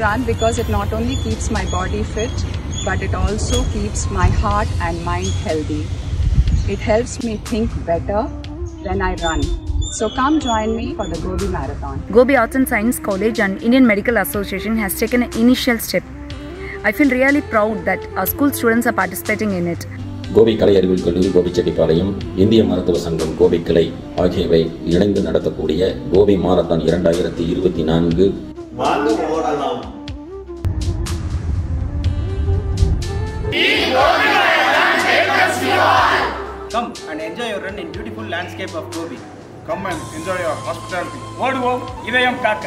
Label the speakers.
Speaker 1: run because it not only keeps my body fit, but it also keeps my heart and mind healthy. It helps me think better when I run. So come join me for the Gobi Marathon.
Speaker 2: Gobi Arts and Science College and Indian Medical Association has taken an initial step. I feel really proud that our school students are participating in it.
Speaker 3: Gopi கலை அறிவியல் கல்லூரி கோபிச்செட்டிப்பாளையம் இந்திய மருத்துவ சங்கம் கோபி கிளை ஆகியவை இணைந்து நடத்தக்கூடிய Gopi marathon இரண்டாயிரத்தி இருபத்தி நான்கு
Speaker 4: Come and enjoy your run in beautiful landscape of Gobi.
Speaker 5: Come and enjoy your hospitality.
Speaker 6: ஓடுவோம் இதயம் காக்க